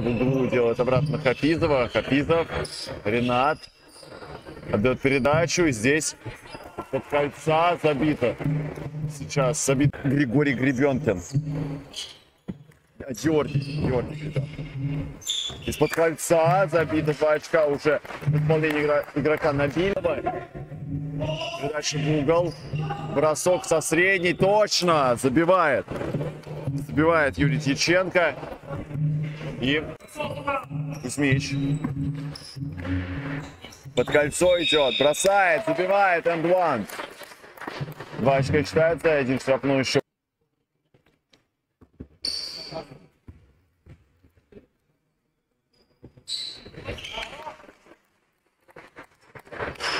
В углу делает обратно Хафизова. Хафизов, Ренат. Отдает передачу. Здесь под кольца забито. Сейчас забит Григорий Гребенкин. Георгий, Георгий Гребенкин. Из-под кольца забито два очка уже в исполнении игра- игрока Набилова. Передача в угол. Бросок со средней. Точно! Забивает. Забивает Юрий Тиченко. И Кузьмич. Под кольцо идет. Бросает. Забивает. Энд one. Два очка считается. Один штрафной еще.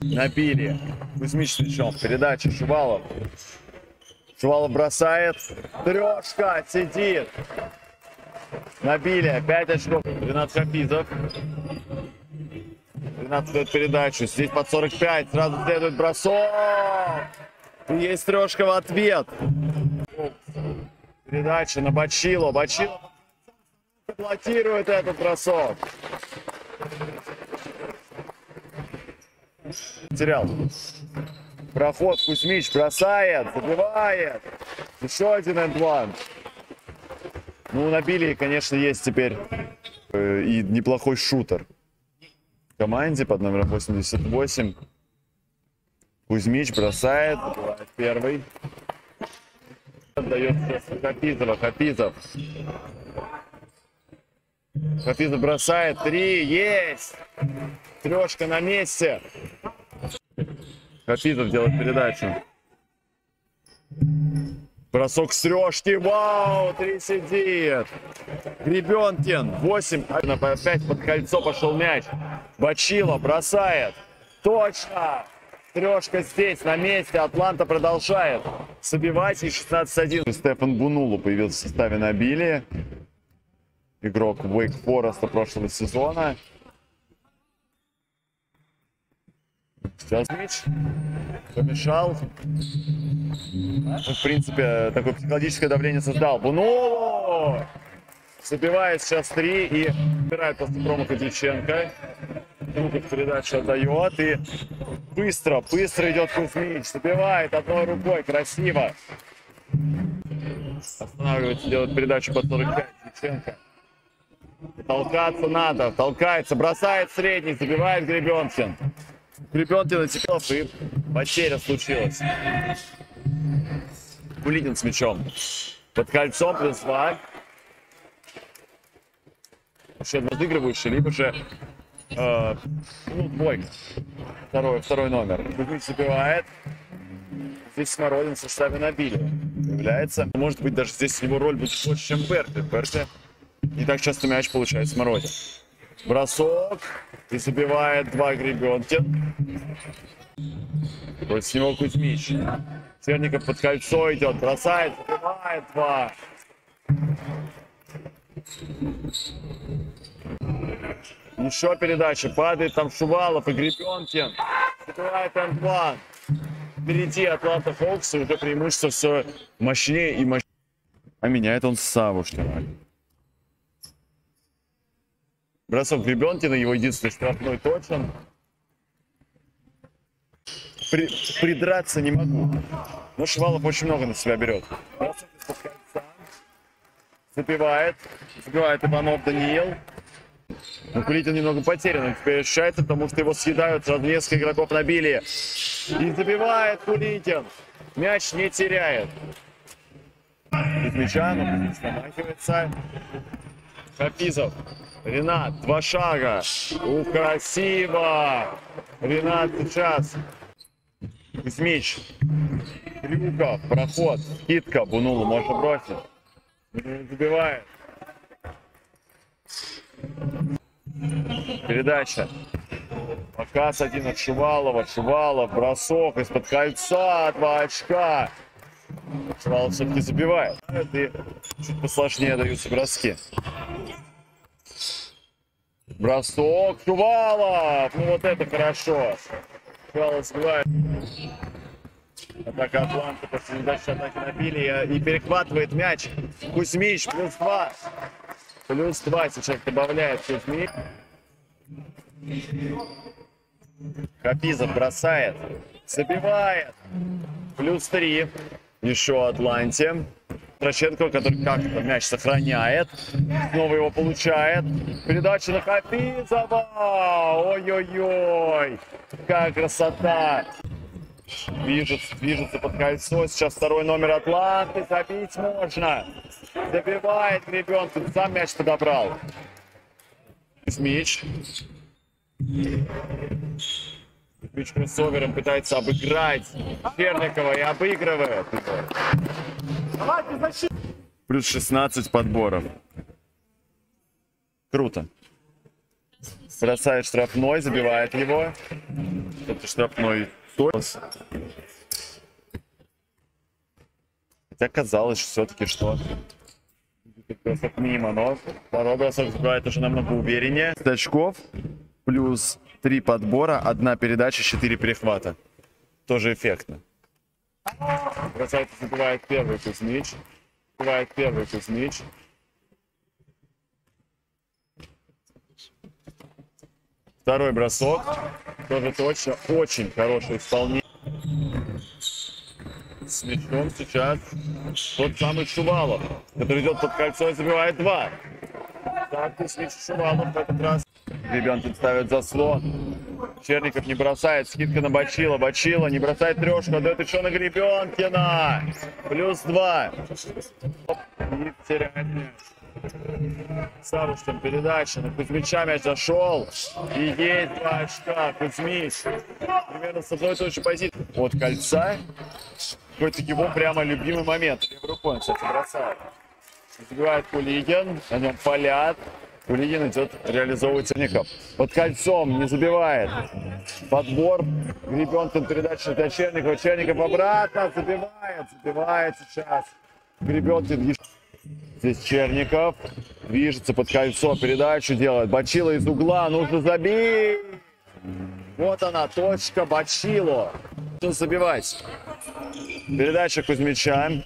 Набили. Кузьмич с мячом. Передача Шувалов. Шувалов бросает. Трешка. Сидит. Набили. Пять очков. Ренат Хафизов. Ренат дает передачу. Здесь под 45. Сразу следует бросок. И есть трешка в ответ. Передача на Бачило. Бачило блокирует этот бросок. Терял. Проход Кузьмич бросает, забивает. Еще один эндван. Ну, у Набили, конечно, есть теперь э, и неплохой шутер. В команде под номером 88. Кузьмич бросает, первый. Отдает Хапизова. Хапизов. Хапизов бросает. Три. Есть. Трешка на месте. Хафизов делает передачу. Бросок с. Вау, три сидит. Гребенкин. 8. Опять под кольцо пошел мяч. Бачило бросает. Точно. Трешка здесь, на месте. Атланта продолжает забивать. И 16-1. Стефан Бунулу появился в составе Набили. Игрок Wake Forest прошлого сезона. Сейчас мяч помешал. В принципе, такое психологическое давление создал. Бунулу! Забивает сейчас три и убирает после промаха Дьяченко. Другов передачу отдает и быстро, быстро идет Кузьмич. Забивает одной рукой, красиво. Останавливается, делает передачу под 45 Дьяченко. Толкаться надо, толкается, бросает средний, забивает Гребенкин. Гребенкин отеков и потеря случилась. Кулитин с мячом. Под кольцом плюс два. Вообще разыгрывающий, либо же э, ну, двойка. Второй, второй номер. Кузьмич забивает. Здесь Смородин в составе набили. Появляется. Может быть, даже здесь его роль будет больше, чем Берти. Берти не так часто мяч получает Смородин. Бросок. И забивает два Гребенкин. Против него Кузьмич. Черников под кольцо идет. Бросает. Забивает два. Еще передача. Падает там Шувалов и Гребенкин. Забивает Антван. Впереди Атланта Фокс. Уже преимущество все мощнее и мощнее. А меняет он Савушкина. Бросок Гребенкина, его единственный штрафной точен. При, придраться не могу. Но Швалов очень много на себя берет. Бросок из-под. Забивает. Забивает Иванов Даниил. Но Кулитин немного потерян. Он теперь ощущается, потому что его съедают. Сразу несколько игроков набили. И забивает Кулитин. Мяч не теряет. Без мяча, но. Хафизов. Ренат, два шага. Ух, красиво. Ренат сейчас. Кузьмич. Крюков, проход, скидка. Бунулу можно бросить. Не забивает. Передача. Показ один от Шувалова. Шувалов, бросок из-под кольца. Два очка. Шувалов все-таки забивает. И чуть посложнее даются броски. Бросок Шувалов! Ну вот это хорошо. Шувалов сбивает. Атака Атланта после недачи атаки набили и перехватывает мяч. Кузьмич плюс два. Плюс 2 сейчас добавляет Кузьмич. Хапизов бросает. Забивает. Плюс 3. Еще Атланте. Трощенко, который как-то мяч сохраняет. Снова его получает. Передача на Хафизова. Ой-ой-ой. Какая красота. Движется, движется под кольцо. Сейчас второй номер Атланты. Забить можно. Забивает Гребенкин. Сам мяч подобрал. Мич. Мич кроссовером пытается обыграть Черникова и обыгрывает Плюс 16 подборов. Круто. Бросает штрафной, забивает его. Это штрафной Торс. Хотя казалось все-таки, что бросок мимо, но второй бросок забивает уже намного увереннее. очков плюс 3 подбора, одна передача, 4 перехвата. Тоже эффектно. Бросает забивает первый Кузьмич. Забивает первый Кузьмич. Второй бросок. Тоже точно. Очень хорошее исполнение. С мячом сейчас тот самый Шувалов, который идет под кольцо и забивает два. Так, мяч Шувалов в этот раз. Ребенки ставят заслон. Черников не бросает. Скидка на Бачила. Бачила не бросает трешку. Отдает еще на Гребенкина. Плюс два. И теряет мяч. Сарушкин передача на Кузьмича мяч зашел. И есть два очка. Кузьмич. Примерно с одной той же позиции. От кольца. Какой-то его прямо любимый момент. Рукой кстати, бросает. Забивает Кулигин. На нем палят. Кулигин идет реализовывать Черников. Под кольцом не забивает. Подбор. Гребенкин передача для Черникова. Черников обратно забивает. Забивает сейчас. Гребенкин Здесь Черников движется под кольцо, передачу делает. Бачило из угла, нужно забить. Вот она, точка Бачило. Нужно забивать. Передача Кузьмича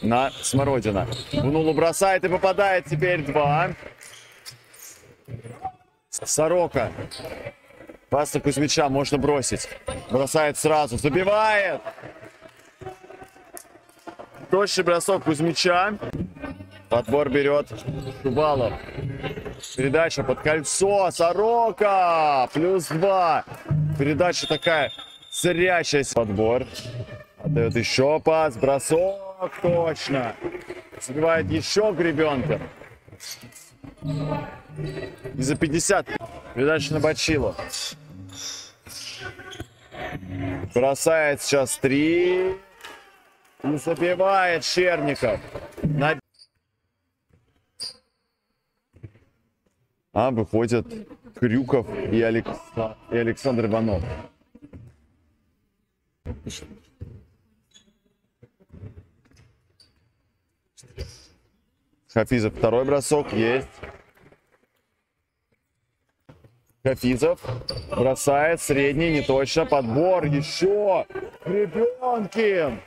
на Смородина. Бунулу бросает и попадает теперь два. Сорока. Пас на Кузьмича можно бросить. Бросает сразу, забивает. Точный бросок Кузьмича. Подбор берет Шувалов. Передача под кольцо. Сорока. Плюс два. Передача такая зрячая. Подбор. Отдает еще пас. Бросок. Точно. Забивает еще Гребенка. И за 50. Передача на Бачило. Бросает сейчас три. И забивает Черников. На а выходят Крюков и, Алекс... и Александр Иванов. Хафизов второй бросок есть. Хафизов бросает средний, не точно. Подбор еще. Ребенки.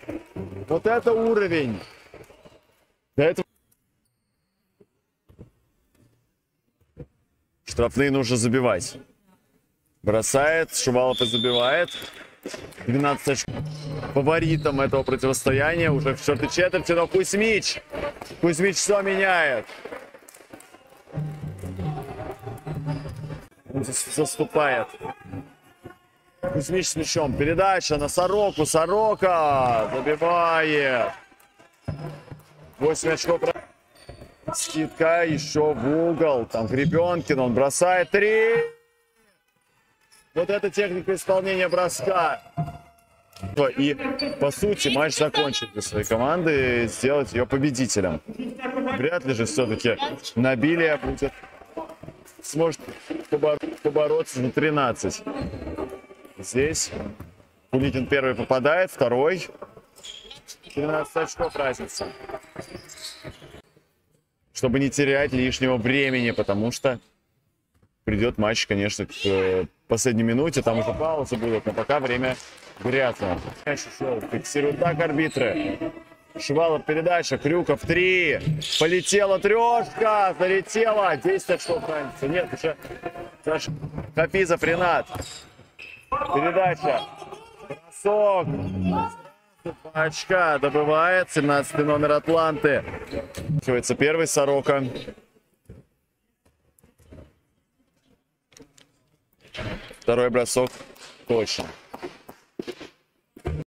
Вот это уровень. До этого Штрафные нужно забивать. Бросает, Шувалов и забивает. 12 очков. Фаворитом этого противостояния уже в четвертой четверти, но Кузьмич. Кузьмич все меняет. Заступает. Кузьмич с мячом. Передача на Сороку. Сорока забивает. 8 очков. Скидка еще в угол. Там Гребенкин, он бросает три. Вот эта техника исполнения броска. И, по сути, матч закончен для своей команды, сделать ее победителем. Вряд ли же все-таки Набилия будет сможет побороться за 13. Здесь Куликин первый попадает, второй. 13 очков разница чтобы не терять лишнего времени, потому что придет матч, конечно, к э, последней минуте, там уже пауза будет, но пока время грязно. Мяч ушел, фиксируют так арбитры. Шувалов передача, Крюков 3. Полетела трешка, залетела. 10 очков разница. Нет, уже Саш, Хафизов Ренат. Передача. Бросок. Очка добывает 17 номер Атланты. Заканчивается первый Сорока. Второй бросок точно.